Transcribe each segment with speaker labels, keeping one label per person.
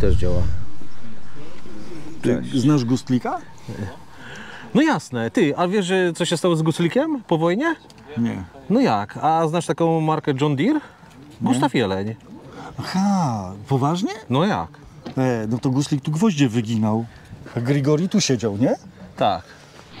Speaker 1: też.
Speaker 2: Działa.
Speaker 1: Ty znasz Gustlika?
Speaker 2: No jasne, ty, a wiesz, że co się stało z Guslikiem po wojnie?
Speaker 1: Nie.
Speaker 2: No jak? A znasz taką markę John Deere? Gustaw Jeleń.
Speaker 1: Aha, poważnie?
Speaker 2: No jak?
Speaker 1: E, no to Guslik tu gwoździe wyginał. A Grigori tu siedział, nie?
Speaker 2: Tak.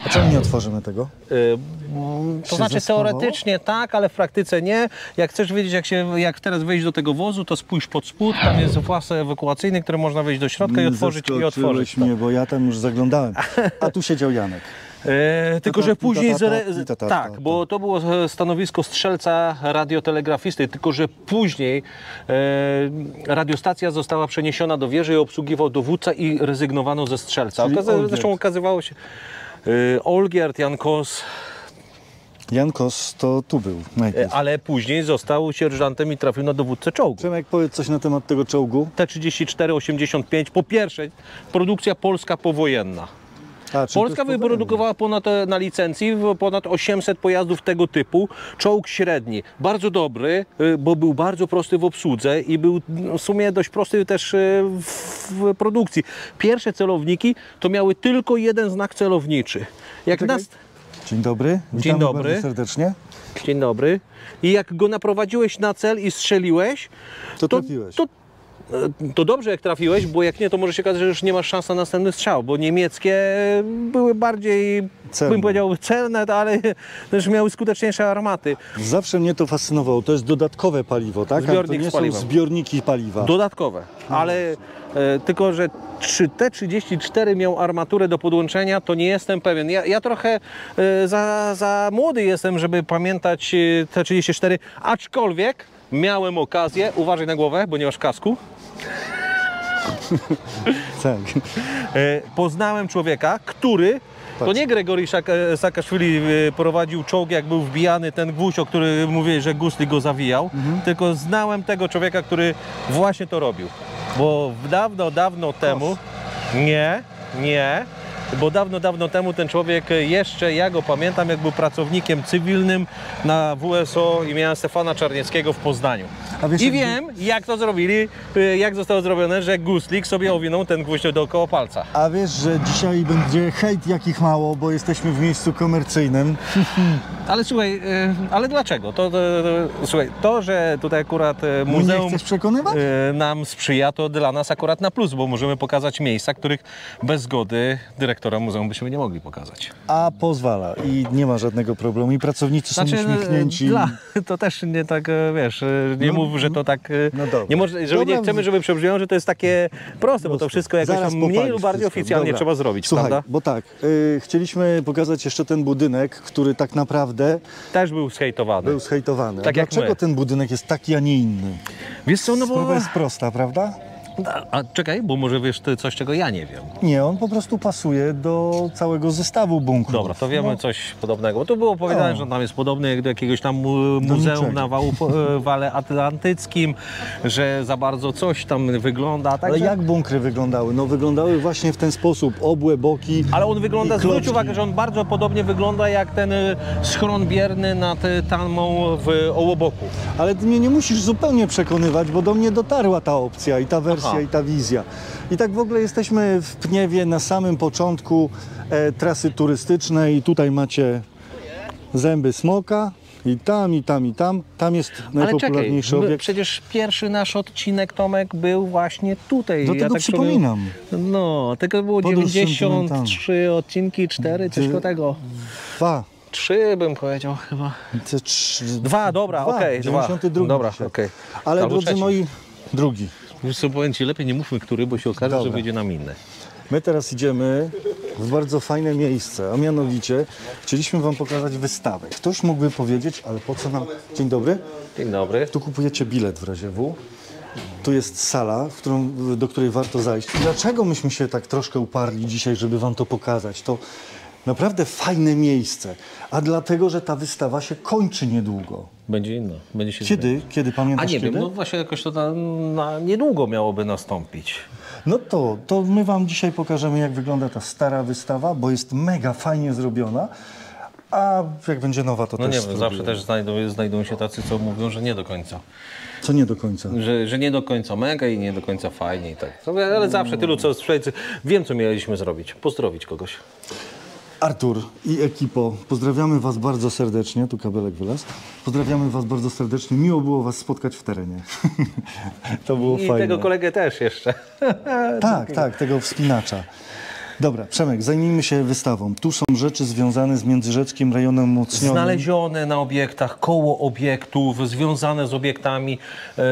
Speaker 1: A czemu nie otworzymy tego?
Speaker 2: Y, mm, To znaczy teoretycznie tak, ale w praktyce nie. Jak chcesz wiedzieć, jak, się, jak teraz wejść do tego wozu, to spójrz pod spód, tam jest włas ewakuacyjny, który można wejść do środka i otworzyć i otworzyć.
Speaker 1: mnie, bo ja tam już zaglądałem. A tu siedział Janek.
Speaker 2: E, tylko, że później. zre- tak,
Speaker 1: ta.
Speaker 2: bo to było stanowisko strzelca radiotelegrafisty, tylko że później e, radiostacja została przeniesiona do wieży i obsługiwał dowódca i rezygnowano ze strzelca. Okaza- zresztą okazywało się. E, Olgierd, Jankos,
Speaker 1: Jankos to tu był najpierw.
Speaker 2: e, ale później został sierżantem i trafił na dowódcę czołgu.
Speaker 1: Przemek, powiedz coś na temat tego czołgu.
Speaker 2: T-34-85. Po pierwsze, produkcja polska powojenna.
Speaker 1: A,
Speaker 2: Polska wyprodukowała ponad, e, na licencji ponad 800 pojazdów tego typu. Czołg średni, bardzo dobry, y, bo był bardzo prosty w obsłudze i był no, w sumie dość prosty też y, w, w produkcji. Pierwsze celowniki to miały tylko jeden znak celowniczy. Jak nas...
Speaker 1: Dzień dobry. Witamy
Speaker 2: Dzień dobry.
Speaker 1: Serdecznie.
Speaker 2: Dzień dobry. I jak go naprowadziłeś na cel i strzeliłeś,
Speaker 1: To trafiłeś.
Speaker 2: To, to dobrze jak trafiłeś, bo jak nie, to może się okazać, że już nie masz szans na następny strzał, bo niemieckie były bardziej,
Speaker 1: Celne.
Speaker 2: bym powiedział, celne, ale też miały skuteczniejsze armaty.
Speaker 1: Zawsze mnie to fascynowało. To jest dodatkowe paliwo, tak?
Speaker 2: Zbiornik
Speaker 1: to nie są zbiorniki paliwa.
Speaker 2: Dodatkowe, ale e, tylko, że czy T34 miał armaturę do podłączenia, to nie jestem pewien. Ja, ja trochę e, za, za młody jestem, żeby pamiętać e, T34, aczkolwiek miałem okazję, uważaj na głowę, bo nie masz kasku,
Speaker 1: Tak.
Speaker 2: E, poznałem człowieka, który to nie Gregory Szak- e, e, prowadził czołg, jak był wbijany ten gwóźdź, o który mówię, że Gusli go zawijał, tylko znałem tego człowieka, który właśnie to robił. Bo w dawno, dawno temu, nie, nie, bo dawno, dawno temu ten człowiek jeszcze, ja go pamiętam, jak był pracownikiem cywilnym na WSO i miałem Stefana Czarnieckiego w Poznaniu.
Speaker 1: Wiesz,
Speaker 2: I wiem, jak to zrobili, y, jak zostało zrobione, że Guslik sobie owinął ten gwóźdź dookoła palca.
Speaker 1: A wiesz, że dzisiaj będzie hejt jakich mało, bo jesteśmy w miejscu komercyjnym.
Speaker 2: Ale słuchaj, y, ale dlaczego? To, to, to, słuchaj, to, że tutaj akurat y, muzeum nam sprzyja, to dla nas akurat na plus, bo możemy pokazać miejsca, których bez zgody dyrektora muzeum byśmy nie mogli pokazać.
Speaker 1: A pozwala i nie ma żadnego problemu. I pracownicy są
Speaker 2: Znaczy,
Speaker 1: uśmiechnięci.
Speaker 2: Dla, to też nie tak, e, wiesz, e, nie
Speaker 1: No,
Speaker 2: mów, że to tak, e,
Speaker 1: no dobra.
Speaker 2: nie, może, żeby
Speaker 1: Dobra,
Speaker 2: nie chcemy, żeby przebrzmiało, że to jest takie proste, bo to wszystko jakoś
Speaker 1: Zaraz
Speaker 2: tam mniej lub bardziej
Speaker 1: wszystko.
Speaker 2: oficjalnie
Speaker 1: Dobra.
Speaker 2: trzeba zrobić,
Speaker 1: Słuchaj,
Speaker 2: prawda?
Speaker 1: bo tak, y, chcieliśmy pokazać jeszcze ten budynek, który tak naprawdę
Speaker 2: Też był zhejtowany.
Speaker 1: był zhejtowany.
Speaker 2: Tak
Speaker 1: dlaczego ten budynek jest taki, a nie inny?
Speaker 2: Wiesz co, no
Speaker 1: Sprawa
Speaker 2: bo...
Speaker 1: jest prosta, prawda?
Speaker 2: A, a czekaj, bo może wiesz ty coś, czego ja nie wiem.
Speaker 1: Nie, on po prostu pasuje do całego zestawu bunkrów.
Speaker 2: Dobra, to wiemy
Speaker 1: No,
Speaker 2: coś podobnego. Bo tu było powiedziane,
Speaker 1: O.
Speaker 2: że tam jest podobny jak do jakiegoś tam mu- muzeum
Speaker 1: niczego.
Speaker 2: na wału, e, wale atlantyckim, że za bardzo coś tam wygląda.
Speaker 1: Ale
Speaker 2: Także...
Speaker 1: jak bunkry wyglądały? No wyglądały właśnie w ten sposób, obłe boki.
Speaker 2: Ale on wygląda, zwróć uwagę, że on bardzo podobnie wygląda jak ten y, schron bierny nad y, tamą w Ołoboku.
Speaker 1: Ale ty mnie nie musisz zupełnie przekonywać, bo do mnie dotarła ta opcja i ta wersja
Speaker 2: Aha.
Speaker 1: i ta wizja. I tak w ogóle jesteśmy w Pniewie na samym początku e, trasy turystycznej i tutaj macie zęby smoka i tam, i tam, i tam. Tam jest
Speaker 2: Ale czekaj,
Speaker 1: najpopularniejszy obiekt.
Speaker 2: przecież pierwszy nasz odcinek, Tomek, był właśnie tutaj.
Speaker 1: Do tego
Speaker 2: tak sobie-
Speaker 1: przypominam.
Speaker 2: No, tego było
Speaker 1: Podróż
Speaker 2: 93 odcinki, 4, coś koło tego.
Speaker 1: Dwa.
Speaker 2: Trzy bym powiedział chyba.
Speaker 1: Te trz-
Speaker 2: Dwa, dobra, okej, dwa.
Speaker 1: 92
Speaker 2: Dobra, okej.
Speaker 1: Ale
Speaker 2: Albo
Speaker 1: drodzy
Speaker 2: trzeci.
Speaker 1: moi, drugi.
Speaker 2: Wiesz co, powiem Ci, lepiej nie mówmy który, bo się okaże, że
Speaker 1: Dobra.
Speaker 2: wyjdzie nam inny.
Speaker 1: My teraz idziemy w bardzo fajne miejsce, a mianowicie chcieliśmy Wam pokazać wystawę. Ktoś mógłby powiedzieć, ale po co nam... Dzień dobry.
Speaker 2: Dzień dobry.
Speaker 1: Tu kupujecie bilet w razie W. Tu jest sala, którą, do której warto zajść. Dlaczego myśmy się tak troszkę uparli dzisiaj, żeby Wam to pokazać? To naprawdę fajne miejsce. A dlatego, że ta wystawa się kończy niedługo.
Speaker 2: Będzie inna. Będzie się
Speaker 1: Kiedy? Kiedy
Speaker 2: A
Speaker 1: pamiętasz
Speaker 2: nie
Speaker 1: kiedy?
Speaker 2: wiem, no właśnie jakoś to na, na niedługo miałoby nastąpić.
Speaker 1: No to, to my Wam dzisiaj pokażemy, jak wygląda ta stara wystawa, bo jest mega fajnie zrobiona. A jak będzie nowa, to
Speaker 2: No
Speaker 1: też
Speaker 2: nie wiem, zawsze też znajdą, znajdą się tacy, co mówią, że nie do końca.
Speaker 1: Co nie do końca.
Speaker 2: Że, że nie do końca mega i nie do końca fajnie i tak. To- Ale zawsze tylu, co sprzedajcy. Wiem, co mieliśmy zrobić. Pozdrowić kogoś.
Speaker 1: Artur i ekipo, pozdrawiamy Was bardzo serdecznie. Tu kabelek wylazł. Pozdrawiamy Was bardzo serdecznie. Miło było Was spotkać w terenie. to było
Speaker 2: I
Speaker 1: fajne.
Speaker 2: tego kolegę też jeszcze.
Speaker 1: Tak, tak, tego wspinacza. Dobra, Przemek, zajmijmy się wystawą. Tu są rzeczy związane z Międzyrzeckim rejonem umocnionym.
Speaker 2: Znalezione na obiektach, koło obiektów, związane z obiektami. Yy,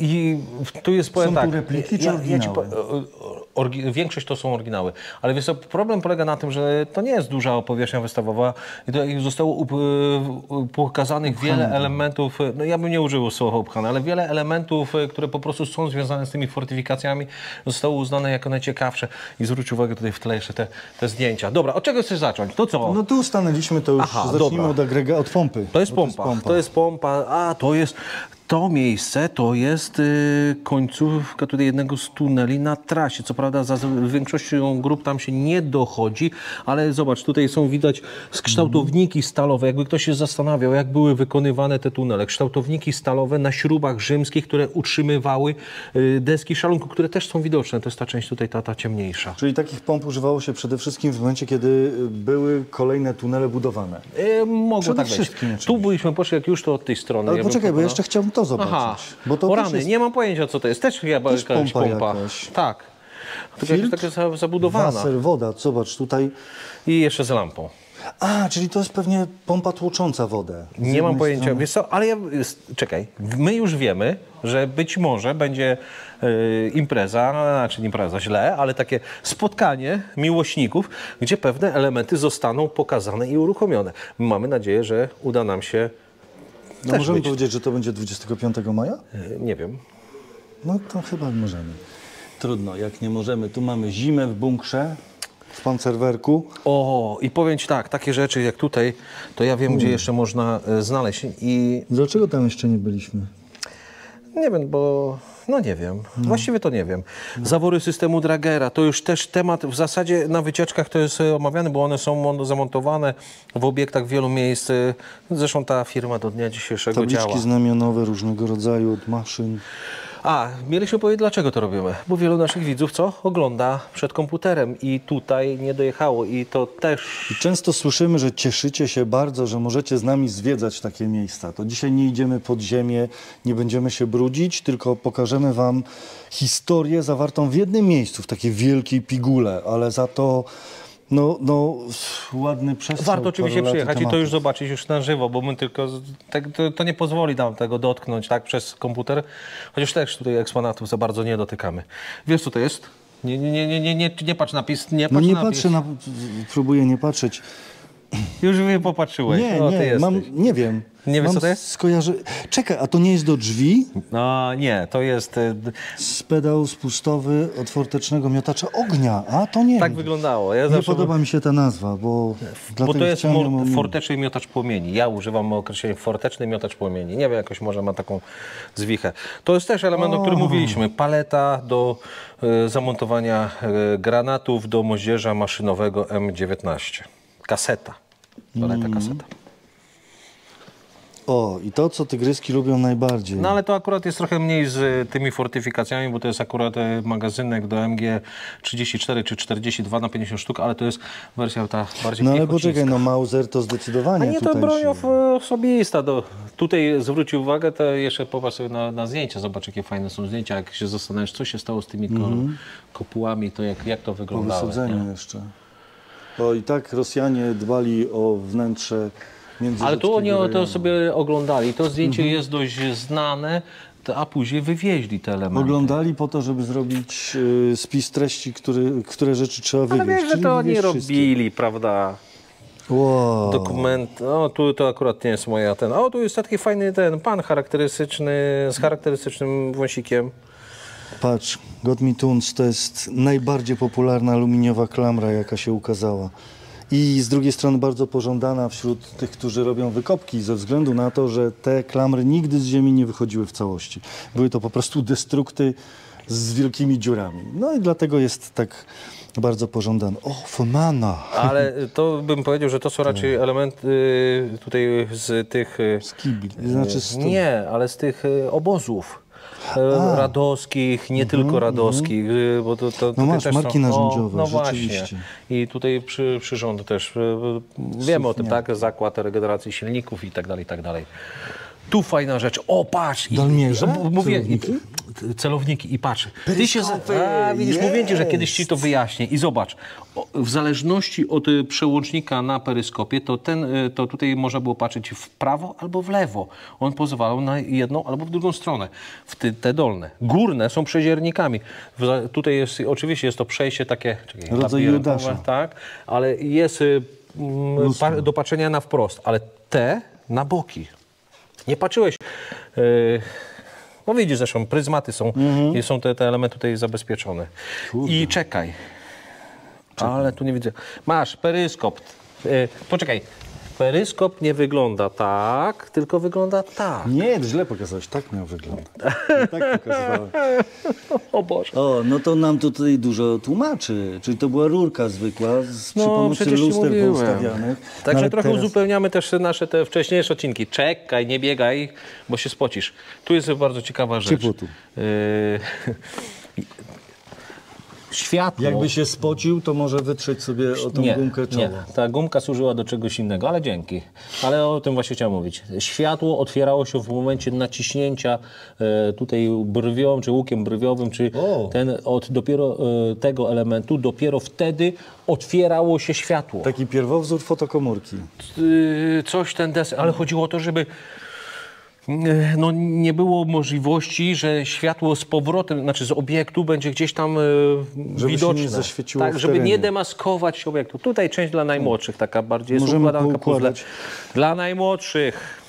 Speaker 2: I tu jest powiem
Speaker 1: Są
Speaker 2: tak.
Speaker 1: tu repliki czy
Speaker 2: ci po-
Speaker 1: oryginały?
Speaker 2: orgi- większość to są oryginały. Ale wiesz problem polega na tym, że to nie jest duża powierzchnia wystawowa. I zostało pokazanych wiele elementów, no ja bym nie użył słowa upchane, ale wiele elementów, y, które po prostu są związane z tymi fortyfikacjami, zostało uznane jako najciekawsze. I zwróć uwagę tutaj w tle jeszcze te, te zdjęcia. Dobra, od czego chcesz zacząć? To co?
Speaker 1: No tu stanęliśmy, to już
Speaker 2: Aha,
Speaker 1: zacznijmy
Speaker 2: dobra.
Speaker 1: od agrega, od pompy.
Speaker 2: To jest
Speaker 1: Bo
Speaker 2: pompa. To jest pompa. A, to jest to miejsce, to jest y, końcówka tutaj jednego z tuneli na trasie. Co prawda za większością grup tam się nie dochodzi, ale zobacz, tutaj są widać kształtowniki stalowe. Jakby ktoś się zastanawiał, jak były wykonywane te tunele. Kształtowniki stalowe na śrubach rzymskich, które utrzymywały y, deski szalunku, które też są widoczne. To jest ta część tutaj, ta, ta ciemniejsza.
Speaker 1: Czyli takich pomp używało się przede wszystkim w momencie, kiedy y, były kolejne tunele budowane.
Speaker 2: Y, mogło
Speaker 1: Przede
Speaker 2: tak być.
Speaker 1: wszystkim
Speaker 2: Tu byliśmy, poszli jak już to od tej strony.
Speaker 1: Ale
Speaker 2: Ja
Speaker 1: poczekaj, bo jeszcze chciałbym to zobaczyć.
Speaker 2: Aha,
Speaker 1: Bo to
Speaker 2: rany,
Speaker 1: jest
Speaker 2: nie mam pojęcia co to jest. Też chyba
Speaker 1: Też
Speaker 2: jakaś
Speaker 1: pompa
Speaker 2: pompa.
Speaker 1: jakaś.
Speaker 2: Tak. Tylko jakaś taka za- zabudowana.
Speaker 1: waser, woda. Zobacz, tutaj...
Speaker 2: I jeszcze z lampą.
Speaker 1: A, czyli to jest pewnie pompa tłucząca wodę. Z
Speaker 2: Nie mam pojęcia,
Speaker 1: strony.
Speaker 2: wiesz co, ale ja, czekaj, my już wiemy, że być może będzie y, impreza, znaczy nie impreza, źle, ale takie spotkanie miłośników, gdzie pewne elementy zostaną pokazane i uruchomione. Mamy nadzieję, że uda nam się
Speaker 1: No możemy
Speaker 2: być.
Speaker 1: powiedzieć, że to będzie 25 maja?
Speaker 2: y, nie wiem,
Speaker 1: No to chyba możemy. Trudno, jak nie możemy. Tu mamy zimę w bunkrze, w pancerwerku.
Speaker 2: O, i powiem Ci tak, takie rzeczy jak tutaj, to ja wiem, gdzie jeszcze można e, znaleźć i
Speaker 1: Dlaczego tam jeszcze nie byliśmy?
Speaker 2: Nie wiem, bo no nie wiem, właściwie to nie wiem. Zawory systemu Dragera, to już też temat w zasadzie na wycieczkach to jest omawiany, bo one są mon- zamontowane w obiektach w wielu miejsc. Zresztą ta firma do dnia dzisiejszego działa.
Speaker 1: Tabliczki znamionowe różnego rodzaju od maszyn.
Speaker 2: A, mieliśmy powiedzieć, dlaczego to robimy. Bo wielu naszych widzów, co? Ogląda przed komputerem i tutaj nie dojechało i to też...
Speaker 1: I często słyszymy, że cieszycie się bardzo, że możecie z nami zwiedzać takie miejsca. To dzisiaj nie idziemy pod ziemię, nie będziemy się brudzić, tylko pokażemy Wam historię zawartą w jednym miejscu, w takiej wielkiej pigule, ale za to no, no, ładny przestrzał.
Speaker 2: Warto oczywiście przyjechać i to już zobaczyć już na żywo, bo my tylko, tak, to, to nie pozwoli nam tego dotknąć tak przez komputer, chociaż też tutaj eksponatów za bardzo nie dotykamy. Wiesz co to jest? Nie, nie, nie, nie, nie, nie, nie patrz napis, nie patrz
Speaker 1: No nie
Speaker 2: napis.
Speaker 1: patrzę na... próbuję nie patrzeć.
Speaker 2: Już wy popatrzyłeś.
Speaker 1: Nie,
Speaker 2: o, ty
Speaker 1: nie, mam, nie wiem.
Speaker 2: Nie wiesz, co to jest?
Speaker 1: Skojarzy... Czekaj, a to nie jest do drzwi?
Speaker 2: No nie, to jest, e,
Speaker 1: Z pedał spustowy od fortecznego miotacza ognia. A, to nie
Speaker 2: tak wyglądało. Ja
Speaker 1: Nie podoba mi się ta nazwa, bo...
Speaker 2: Bo to jest mor- forteczny miotacz płomieni. Ja używam określenia forteczny miotacz płomieni. Nie wiem, jakoś może ma taką zwichę. To jest też element, o którym mówiliśmy. Paleta do e, zamontowania e, granatów do moździerza maszynowego M19. Kaseta. Paleta
Speaker 1: Mm.
Speaker 2: kaseta.
Speaker 1: O, i to, co tygryski lubią najbardziej.
Speaker 2: No ale to akurat jest trochę mniej z e, tymi fortyfikacjami, bo to jest akurat e, magazynek do MG 34 czy 42 na 50 sztuk, ale to jest wersja ta bardziej
Speaker 1: No ale poczekaj, no Mauser to zdecydowanie
Speaker 2: A nie, to broń
Speaker 1: się-
Speaker 2: osobista. Do, tutaj zwróć uwagę, to jeszcze popatrz sobie na, na zdjęcia, zobacz jakie fajne są zdjęcia. Jak się zastanawiasz, co się stało z tymi ko, kopułami, to jak, jak to
Speaker 1: Po
Speaker 2: wyglądało.
Speaker 1: wysadzeniu
Speaker 2: nie?
Speaker 1: jeszcze. O, i tak Rosjanie dbali o wnętrze między
Speaker 2: Ale tu oni o to sobie oglądali. To zdjęcie jest dość znane, a później wywieźli te elementy.
Speaker 1: Oglądali po to, żeby zrobić y, spis treści, który, które rzeczy trzeba
Speaker 2: Ale
Speaker 1: wywieźć.
Speaker 2: wiesz, że to oni
Speaker 1: wszystkie.
Speaker 2: robili, prawda?
Speaker 1: Wow.
Speaker 2: Dokument, o tu to akurat nie jest moja ten, o tu jest taki fajny ten pan charakterystyczny, z charakterystycznym wąsikiem.
Speaker 1: Patrz, God Me Tunes to jest najbardziej popularna aluminiowa klamra, jaka się ukazała. I z drugiej strony bardzo pożądana wśród tych, którzy robią wykopki, ze względu na to, że te klamry nigdy z ziemi nie wychodziły w całości. Były to po prostu destrukty z wielkimi dziurami. No i dlatego jest tak bardzo pożądany. O, fonana.
Speaker 2: Ale to bym powiedział, że to są raczej elementy y, tutaj z tych... y,
Speaker 1: Z kibli, znaczy z
Speaker 2: Nie, ale z tych y, obozów. Y, Radowskich, nie tylko radowskich, y, bo to, to
Speaker 1: Mhm, masz
Speaker 2: też
Speaker 1: marki
Speaker 2: są,
Speaker 1: narzędziowe,
Speaker 2: no
Speaker 1: rzeczywiście.
Speaker 2: właśnie. I tutaj przy, przyrządy też. y, y, Wiemy o tym, tak? Zakład regeneracji silników i tak dalej, i tak dalej. Tu fajna rzecz. O, patrz! I-
Speaker 1: Dolmierze?
Speaker 2: i- Mówię, i- celowniki i patrz. Ty się, a, widzisz, mówię ci, że
Speaker 1: jest.
Speaker 2: kiedyś ci to wyjaśnię. I zobacz, o, w zależności od y, przełącznika na peryskopie, to, ten, y, to tutaj można było patrzeć w prawo albo w lewo. On pozwalał na jedną albo w drugą stronę. W ty, te dolne. Górne są przeziernikami. W, tutaj jest, oczywiście jest to przejście takie czekaj,
Speaker 1: Rodzaj Judasza.
Speaker 2: tak, ale jest y, mm, pa, do patrzenia na wprost, ale te na boki. Nie patrzyłeś. Yy, no widzisz zresztą, pryzmaty są i są te, te elementy tutaj zabezpieczone. I czekaj. Ale tu nie widzę. Masz peryskop. Yy, poczekaj. Peryskop nie wygląda tak, tylko wygląda tak.
Speaker 1: Nie, źle pokazałeś. Tak miał wyglądać. tak pokazywałem.
Speaker 2: O Boże.
Speaker 1: O, no to nam to tutaj dużo tłumaczy. Czyli to była rurka zwykła z, przy
Speaker 2: No,
Speaker 1: pomocy
Speaker 2: przecież ci
Speaker 1: luster poustawianych. No,
Speaker 2: Także
Speaker 1: ale
Speaker 2: trochę
Speaker 1: teraz-
Speaker 2: uzupełniamy też nasze te wcześniejsze odcinki. Czekaj, nie biegaj, bo się spocisz. Tu jest bardzo ciekawa rzecz.
Speaker 1: Ciepło tu.
Speaker 2: Yy, Światło.
Speaker 1: Jakby się spocił, to może wytrzeć sobie o tą
Speaker 2: nie,
Speaker 1: gumkę czoło.
Speaker 2: nie, ta gumka służyła do czegoś innego, ale dzięki. Ale o tym właśnie chciałem mówić. Światło otwierało się w momencie naciśnięcia e, tutaj brwią, czy łukiem brwiowym, czy
Speaker 1: O.
Speaker 2: ten od dopiero e, tego elementu, dopiero wtedy otwierało się światło.
Speaker 1: Taki pierwowzór fotokomórki.
Speaker 2: Coś ten des, ale chodziło o to, żeby no, nie było możliwości, że światło z powrotem, znaczy z obiektu będzie gdzieś tam y,
Speaker 1: Żeby się
Speaker 2: widoczne.
Speaker 1: nie zaświeciło
Speaker 2: tak, żeby nie demaskować obiektu. Tutaj część dla najmłodszych, taka bardziej jest
Speaker 1: Możemy
Speaker 2: układanka puzzle. Dla najmłodszych.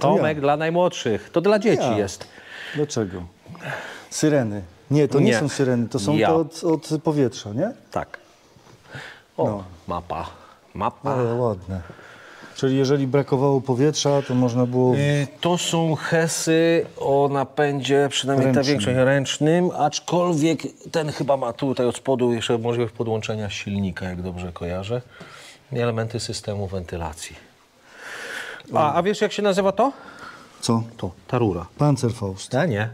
Speaker 2: Tomek,
Speaker 1: ja.
Speaker 2: dla najmłodszych. To dla dzieci
Speaker 1: Ja.
Speaker 2: jest.
Speaker 1: Dlaczego? Syreny. Nie, to nie,
Speaker 2: Nie.
Speaker 1: są syreny, to są
Speaker 2: Ja.
Speaker 1: to od, od powietrza, nie?
Speaker 2: Tak. O,
Speaker 1: No.
Speaker 2: mapa. Mapa.
Speaker 1: Ale ładne. Czyli jeżeli brakowało powietrza, to można było...
Speaker 2: Y, To są hesy o napędzie, przynajmniej ta
Speaker 1: Ręcznym.
Speaker 2: większość ręcznym, aczkolwiek ten chyba ma tutaj od spodu jeszcze możliwość podłączenia silnika, jak dobrze kojarzę. Elementy systemu wentylacji. A, a wiesz jak się nazywa to?
Speaker 1: Co?
Speaker 2: To, ta rura.
Speaker 1: Panzerfaust.
Speaker 2: Ja nie.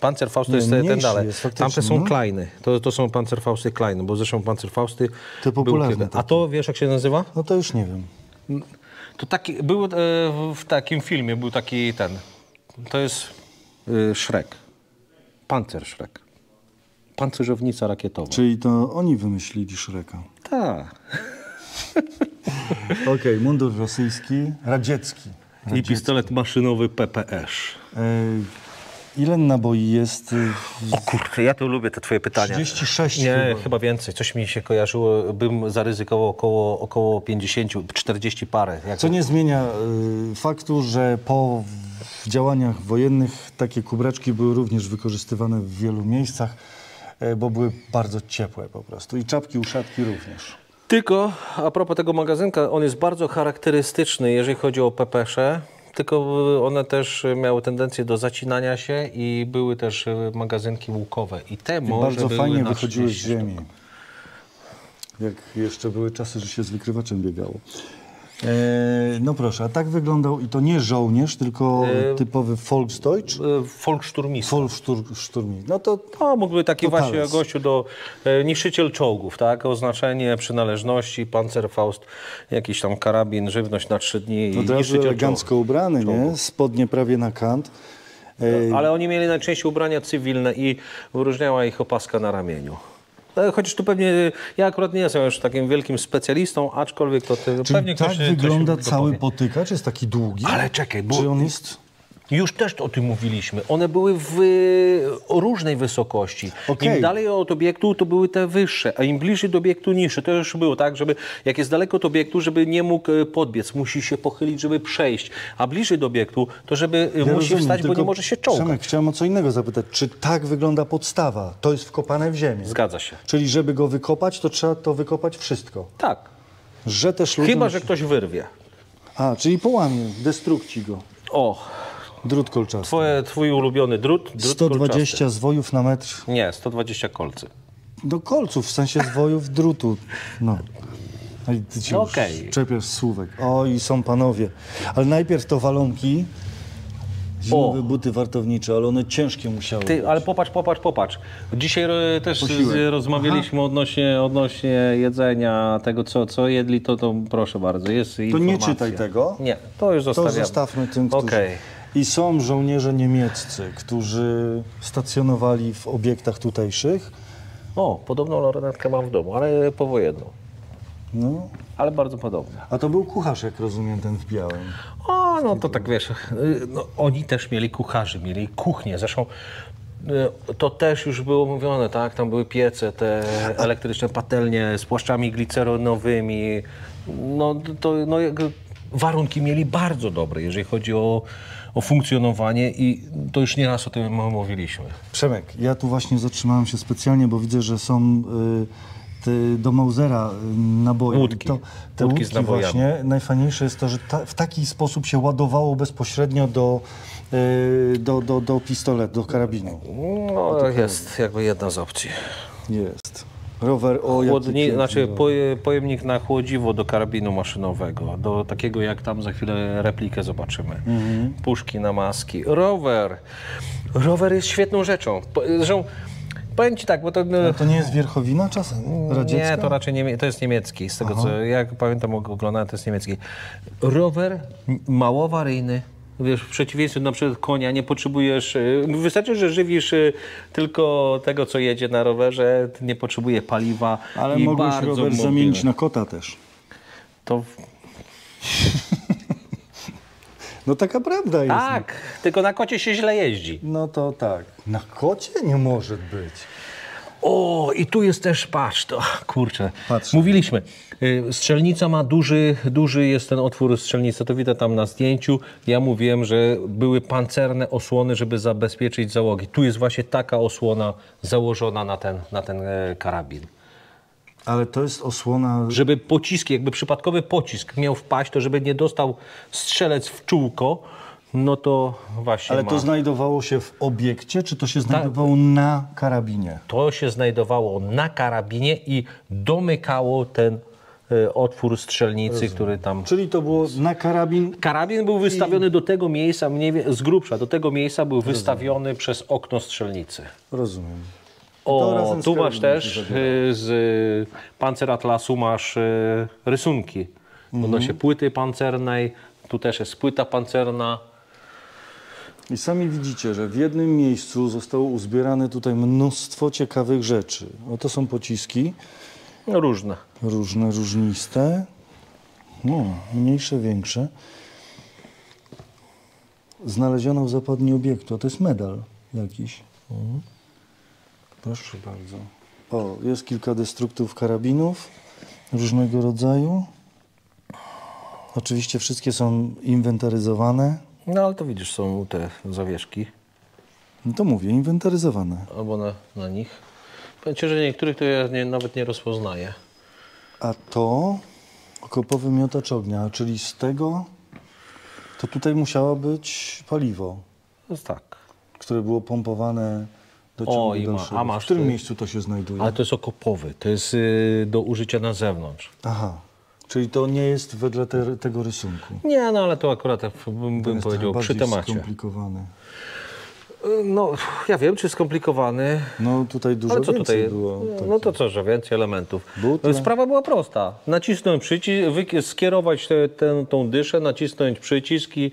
Speaker 2: Panzerfaust to jest ten dalej.
Speaker 1: jest
Speaker 2: Tamte są
Speaker 1: no.
Speaker 2: Kleiny. To, to są Panzerfausty Kleiny, bo zresztą Panzerfausty
Speaker 1: Te
Speaker 2: były
Speaker 1: popularne
Speaker 2: kilka. A to wiesz jak się nazywa?
Speaker 1: No to już nie wiem.
Speaker 2: To taki, był e, w takim filmie, był taki ten, to jest e, Shrek, Pancer Shrek, pancerzownica rakietowa.
Speaker 1: Czyli to oni wymyślili Szreka.
Speaker 2: Tak.
Speaker 1: Okej, mundur rosyjski, radziecki.
Speaker 2: I pistolet maszynowy PPS.
Speaker 1: E, ile naboi jest? e,
Speaker 2: O kurczę, ja tu lubię te twoje pytania.
Speaker 1: 36
Speaker 2: Nie,
Speaker 1: chyba.
Speaker 2: chyba. więcej. Coś mi się kojarzyło, bym zaryzykował około, około 50, 40 parę. Jak
Speaker 1: Co nie zmienia y, faktu, że po w działaniach wojennych takie kubraczki były również wykorzystywane w wielu miejscach, y, bo były bardzo ciepłe po prostu. I czapki, uszatki również.
Speaker 2: Tylko a propos tego magazynka, on jest bardzo charakterystyczny, jeżeli chodzi o pepesze. Tylko one też miały tendencję do zacinania się i były też e, magazynki łukowe. I te
Speaker 1: I
Speaker 2: może
Speaker 1: bardzo fajnie wychodziły z
Speaker 2: 30
Speaker 1: ziemi. Jak jeszcze były czasy, że się z wykrywaczem biegało. E, no proszę, a tak wyglądał i to nie żołnierz, tylko typowy Volksdeutsch.
Speaker 2: E, Volkssturmista.
Speaker 1: Volkssturmi. No to
Speaker 2: No, mógłby taki właśnie
Speaker 1: Thales.
Speaker 2: gościu do e, niszczyciel czołgów, tak? Oznaczenie przynależności, Panzerfaust, jakiś tam karabin, żywność na trzy dni i
Speaker 1: od
Speaker 2: niszczyciel
Speaker 1: elegancko ubrany, nie? Spodnie prawie na kant. E.
Speaker 2: Ale oni mieli najczęściej ubrania cywilne i wyróżniała ich opaska na ramieniu. E, Chociaż tu pewnie, ja akurat nie jestem już takim wielkim specjalistą, aczkolwiek to ty,
Speaker 1: Czyli
Speaker 2: pewnie
Speaker 1: tak
Speaker 2: ktoś,
Speaker 1: wygląda
Speaker 2: ktoś
Speaker 1: cały
Speaker 2: powie.
Speaker 1: potykacz? Jest taki długi?
Speaker 2: Ale czekaj, bo
Speaker 1: Czy on jest...
Speaker 2: Już też o tym mówiliśmy. One były w e, różnej wysokości.
Speaker 1: Okej.
Speaker 2: Im dalej od obiektu, to były te wyższe, a im bliżej do obiektu niższe. To już było tak, żeby jak jest daleko od obiektu, żeby nie mógł e, podbiec, musi się pochylić, żeby przejść. A bliżej do obiektu, to żeby e,
Speaker 1: Ja
Speaker 2: musi
Speaker 1: rozumiem,
Speaker 2: wstać, bo nie może się czołgać.
Speaker 1: Przemek, chciałem o co innego zapytać. Czy tak wygląda podstawa? To jest wkopane w ziemię.
Speaker 2: Zgadza się.
Speaker 1: Czyli żeby go wykopać, to trzeba to wykopać wszystko.
Speaker 2: Tak.
Speaker 1: Że też.
Speaker 2: Chyba, że ktoś wyrwie.
Speaker 1: A, czyli połamie, destrukci go.
Speaker 2: O,
Speaker 1: Drut kolczasty.
Speaker 2: Twoje, twój ulubiony drut? drut
Speaker 1: 120 zwojów na metr
Speaker 2: kolczasty. Nie, 120 kolcy.
Speaker 1: do kolców, w sensie zwojów drutu. No. No i ty już
Speaker 2: okej.
Speaker 1: czepiasz słówek. O, i są panowie. Ale najpierw to walonki. Zimowe
Speaker 2: O.
Speaker 1: buty wartownicze, ale one ciężkie musiały
Speaker 2: Ty,
Speaker 1: być.
Speaker 2: ale popatrz, popatrz, popatrz. Dzisiaj e, też
Speaker 1: Posiłek.
Speaker 2: rozmawialiśmy odnośnie, odnośnie jedzenia, tego co, co jedli, to, to proszę bardzo, jest
Speaker 1: To
Speaker 2: informacja.
Speaker 1: nie czytaj tego.
Speaker 2: Nie, to już
Speaker 1: To
Speaker 2: zostawiamy.
Speaker 1: zostawmy tym, którzy...
Speaker 2: Okej.
Speaker 1: I są żołnierze niemieccy, którzy stacjonowali w obiektach tutejszych.
Speaker 2: O, podobną lornetkę mam w domu, ale powojenną.
Speaker 1: No.
Speaker 2: Ale bardzo podobną.
Speaker 1: A to był kucharz, jak rozumiem, ten w białym.
Speaker 2: O, no to tak wiesz, y, no, oni też mieli kucharzy, mieli kuchnię. Zresztą y, to też już było mówione, tak? Tam były piece, te elektryczne patelnie z płaszczami glicerynowymi. No to no, warunki mieli bardzo dobre, jeżeli chodzi o, o funkcjonowanie i to już nieraz o tym mówiliśmy.
Speaker 1: Przemek, ja tu właśnie zatrzymałem się specjalnie, bo widzę, że są y, te, do Mausera y, naboje.
Speaker 2: Łódki.
Speaker 1: To, te
Speaker 2: Łódki
Speaker 1: łódki, właśnie, najfajniejsze jest to, że ta, w taki sposób się ładowało bezpośrednio do, y, do, do, do pistoletu, do karabinu.
Speaker 2: No, jest jakby jedna z opcji.
Speaker 1: Jest. Rower, o
Speaker 2: Chłodni, znaczy pojemnik na chłodziwo do karabinu maszynowego, do takiego jak tam za chwilę replikę zobaczymy.
Speaker 1: Mhm.
Speaker 2: Puszki na maski. Rower. Rower jest świetną rzeczą. Zresztą powiem Ci tak, bo to...
Speaker 1: A to nie jest Wierchowina czasem? Radziecka?
Speaker 2: Nie, to raczej niemie- to jest niemiecki. Z tego co jak pamiętam oglądałem, to jest niemiecki. Rower małowaryjny. Wiesz, w przeciwieństwie na przykład konia nie potrzebujesz, y, wystarczy, że żywisz y, tylko tego, co jedzie na rowerze, nie potrzebuje paliwa
Speaker 1: Ale
Speaker 2: i
Speaker 1: mogłeś rower zamienić na kota też.
Speaker 2: To
Speaker 1: No taka prawda jest.
Speaker 2: tak, tylko na kocie się źle jeździ.
Speaker 1: No to tak. Na kocie nie może być.
Speaker 2: O, i tu jest też, patrz, to kurczę.
Speaker 1: Patrz.
Speaker 2: Mówiliśmy, y, strzelnica ma duży, duży jest ten otwór strzelnicy, to widać tam na zdjęciu. Ja mówiłem, że były pancerne osłony, żeby zabezpieczyć załogi. Tu jest właśnie taka osłona założona na ten, na ten e, karabin.
Speaker 1: Ale to jest osłona...
Speaker 2: Żeby pociski, jakby przypadkowy pocisk miał wpaść, to żeby nie dostał strzelec w czółko, no to właśnie
Speaker 1: Ale
Speaker 2: ma.
Speaker 1: to znajdowało się w obiekcie, czy to się znajdowało na karabinie?
Speaker 2: To się znajdowało na karabinie i domykało ten e, otwór strzelnicy, który tam.
Speaker 1: Czyli to było na karabin.
Speaker 2: Karabin był wystawiony do tego miejsca, mniej wie- z grubsza, do tego miejsca był wystawiony przez okno strzelnicy.
Speaker 1: Rozumiem.
Speaker 2: O, tu masz też e, z Panzer Atlasu masz e, rysunki. Odnośnie płyty pancernej, tu też jest płyta pancerna.
Speaker 1: I sami widzicie, że w jednym miejscu zostało uzbierane tutaj mnóstwo ciekawych rzeczy. Oto są pociski,
Speaker 2: No, różne.
Speaker 1: różne, różniste. No, mniejsze, większe. Znaleziono w zapadni obiektu, a to jest medal jakiś. Proszę bardzo. O, jest kilka destruktów karabinów różnego rodzaju. Oczywiście wszystkie są inwentaryzowane.
Speaker 2: No ale to widzisz, są te zawieszki.
Speaker 1: No to mówię, inwentaryzowane.
Speaker 2: albo na, na nich. Powiem ci, że niektórych to ja nie, nawet nie rozpoznaję.
Speaker 1: A to okopowy miotacz ognia, czyli z tego to tutaj musiało być paliwo,
Speaker 2: To jest tak.
Speaker 1: które było pompowane do ciągu
Speaker 2: O, i ma-
Speaker 1: dalszego.
Speaker 2: a masz
Speaker 1: w którym
Speaker 2: ty-
Speaker 1: miejscu to się znajduje?
Speaker 2: Ale to jest okopowy, to jest y, do użycia na zewnątrz.
Speaker 1: Aha, czyli to nie jest wedle te, tego rysunku.
Speaker 2: Nie, no ale to akurat bym, bym powiedział przy temacie.
Speaker 1: skomplikowane.
Speaker 2: No, ja wiem, czy skomplikowany,
Speaker 1: No tutaj dużo
Speaker 2: ale co
Speaker 1: więcej
Speaker 2: tutaj?
Speaker 1: było. tak.
Speaker 2: No to co, że więcej elementów.
Speaker 1: Butle.
Speaker 2: Sprawa była prosta. Nacisnąć przycisk, skierować te, tę, tą dyszę, nacisnąć przycisk i,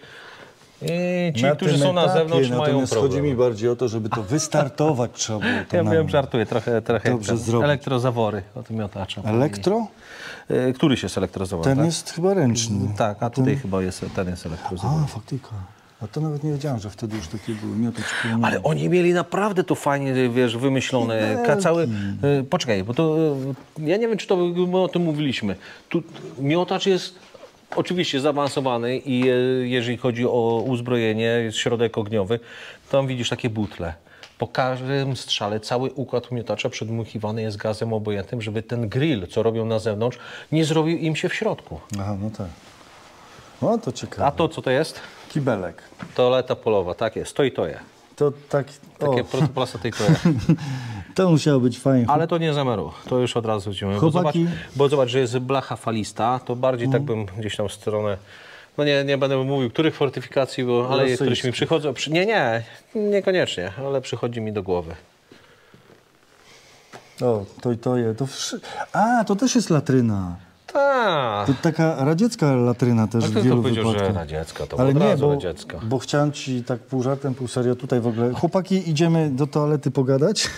Speaker 2: ci,
Speaker 1: Na
Speaker 2: którzy
Speaker 1: tym
Speaker 2: są na
Speaker 1: etapie,
Speaker 2: zewnątrz mają problem.
Speaker 1: chodzi mi bardziej o to, żeby to wystartować trzeba było.
Speaker 2: Ja wiem, żartuję, trochę, trochę
Speaker 1: Dobrze
Speaker 2: ten,
Speaker 1: zrobić.
Speaker 2: elektrozawory od miotacza.
Speaker 1: Elektro?
Speaker 2: Y, Któryś jest elektrozawór,
Speaker 1: Ten
Speaker 2: tak?
Speaker 1: jest chyba ręczny.
Speaker 2: Tak, a tutaj chyba jest, ten jest elektrozawór.
Speaker 1: A, faktyka. A to nawet nie wiedziałem, że wtedy już takie były miotacz płomienny.
Speaker 2: Ale oni mieli naprawdę to fajnie, wiesz, wymyślone. Ka- Cały, y, poczekaj, bo to, y, ja nie wiem, czy to my o tym mówiliśmy. Tu miotacz jest oczywiście zaawansowany i y, jeżeli chodzi o uzbrojenie, jest środek ogniowy, tam widzisz takie butle. Po każdym strzale cały układ miotacza przedmuchiwany jest gazem obojętnym, żeby ten grill, co robią na zewnątrz, nie zrobił im się w środku.
Speaker 1: Aha, no tak. O, to ciekawe.
Speaker 2: A to co to jest?
Speaker 1: Kibelek.
Speaker 2: Toaleta polowa, tak jest, to i to je.
Speaker 1: To tak...
Speaker 2: Takie
Speaker 1: O,
Speaker 2: protoplasta i to je.
Speaker 1: to musiało być fajnie.
Speaker 2: Ale to nie z MRU, to już od razu ci mówię. Bo zobacz,
Speaker 1: Chłopaki-
Speaker 2: bo zobacz, że jest blacha falista, to bardziej tak bym gdzieś tam w stronę... No nie, nie będę mówił, których fortyfikacji, bo, ale
Speaker 1: Rosyjskich.
Speaker 2: któryś mi przychodzą... Przy, nie, nie, niekoniecznie, ale przychodzi mi do głowy.
Speaker 1: O, to i to je. To wszy... A, to też jest latryna.
Speaker 2: Tak.
Speaker 1: To taka radziecka latryna też w wielu
Speaker 2: to powiedział, że
Speaker 1: wypadkach.
Speaker 2: radziecka? To
Speaker 1: Ale nie, bo,
Speaker 2: radziecka.
Speaker 1: bo chciałem ci tak pół żartem, pół serio tutaj w ogóle. Chłopaki, idziemy do toalety pogadać.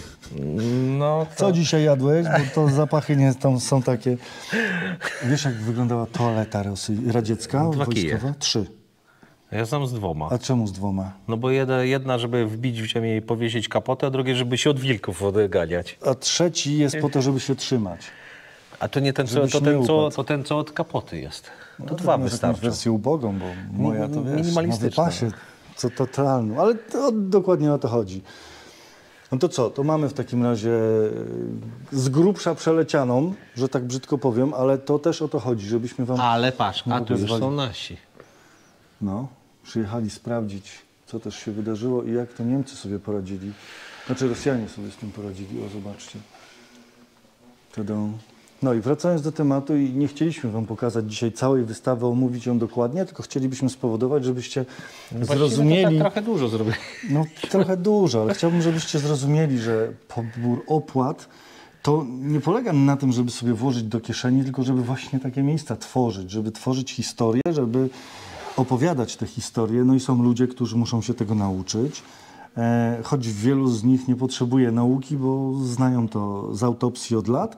Speaker 2: No,
Speaker 1: Co dzisiaj jadłeś? Bo to zapachy nie tam są takie. Wiesz, jak wyglądała toaleta rosy... radziecka,
Speaker 2: Dwa kije.
Speaker 1: wojskowa? Trzy.
Speaker 2: ja znam z dwoma.
Speaker 1: A czemu z dwoma?
Speaker 2: No bo jedna, jedna, żeby wbić w ziemię i powiesić kapotę, a drugie, żeby się od wilków odganiać.
Speaker 1: A trzeci jest po to, żeby się trzymać.
Speaker 2: A to nie ten, co, to ten, co, to ten, co od kapoty jest. To
Speaker 1: No
Speaker 2: dwa wystarczą.
Speaker 1: wersję ubogą, bo moja to wiesz, na
Speaker 2: minimalistyczna.
Speaker 1: wypasie, co totalną, ale to dokładnie o to chodzi. No to co, to mamy w takim razie e, z grubsza przelecianą, że tak brzydko powiem, ale to też o to chodzi, żebyśmy wam
Speaker 2: Ale patrz, a tu już są nasi.
Speaker 1: no, przyjechali sprawdzić, co też się wydarzyło i jak to Niemcy sobie poradzili. Znaczy Rosjanie sobie z tym poradzili, o zobaczcie. No i wracając do tematu i nie chcieliśmy wam pokazać dzisiaj całej wystawy, omówić ją dokładnie, tylko chcielibyśmy spowodować, żebyście
Speaker 2: Właściwie
Speaker 1: zrozumieli...
Speaker 2: To tak trochę dużo zrobili.
Speaker 1: No trochę dużo, ale chciałbym, żebyście zrozumieli, że pobór opłat to nie polega na tym, żeby sobie włożyć do kieszeni, tylko żeby właśnie takie miejsca tworzyć, żeby tworzyć historię, żeby opowiadać te historie. No i są ludzie, którzy muszą się tego nauczyć. E, choć wielu z nich nie potrzebuje nauki, bo znają to z autopsji od lat.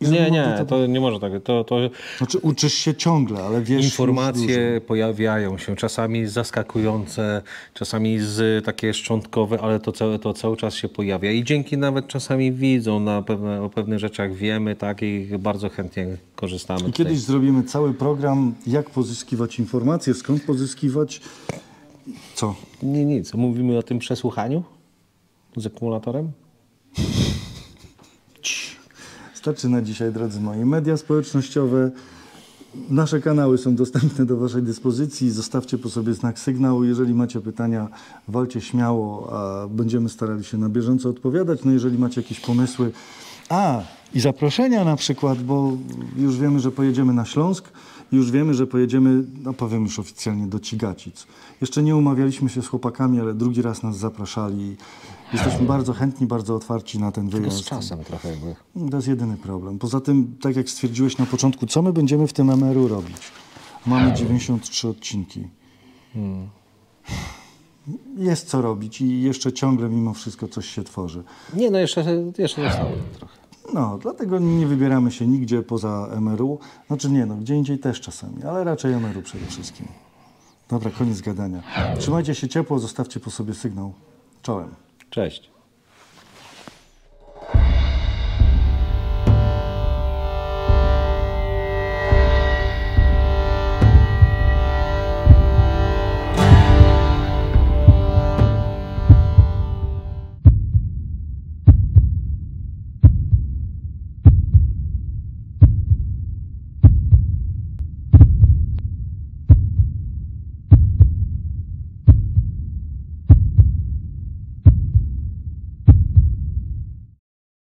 Speaker 2: Nie, nie,
Speaker 1: to-
Speaker 2: to nie może tak. To, to
Speaker 1: Znaczy uczysz się ciągle, ale wiesz
Speaker 2: informacje pojawiają się, czasami zaskakujące, czasami z takie szczątkowe, ale to całe, to cały czas się pojawia i dzięki nawet czasami widzą na pewne, o pewnych rzeczach wiemy, tak i bardzo chętnie korzystamy.
Speaker 1: I
Speaker 2: tutaj.
Speaker 1: kiedyś zrobimy cały program, jak pozyskiwać informacje, skąd pozyskiwać. Co?
Speaker 2: Nie, nic. Mówimy o tym przesłuchaniu z akumulatorem?
Speaker 1: Starczy na dzisiaj, drodzy moi. Media społecznościowe, nasze kanały są dostępne do Waszej dyspozycji. Zostawcie po sobie znak sygnału. Jeżeli macie pytania, walcie śmiało, a będziemy starali się na bieżąco odpowiadać. No jeżeli macie jakieś pomysły, a i zaproszenia na przykład, bo już wiemy, że pojedziemy na Śląsk. Już wiemy, że pojedziemy, no powiem już oficjalnie, do Cigacic. Jeszcze nie umawialiśmy się z chłopakami, ale drugi raz nas zapraszali. Jesteśmy bardzo chętni, bardzo otwarci na ten
Speaker 2: Tylko
Speaker 1: wyjazd.
Speaker 2: z czasem trochę jakby.
Speaker 1: To jest jedyny problem. Poza tym, tak jak stwierdziłeś na początku, co my będziemy w tym MRU robić? Mamy 93 odcinki. Jest co robić i jeszcze ciągle mimo wszystko coś się tworzy.
Speaker 2: Nie, no jeszcze, jeszcze zostało trochę.
Speaker 1: No, dlatego nie wybieramy się nigdzie poza MRU. Znaczy nie, no, gdzie indziej też czasami, ale raczej MRU przede wszystkim. Dobra, koniec gadania. Trzymajcie się ciepło, zostawcie po sobie sygnał. Czołem.
Speaker 2: Cześć.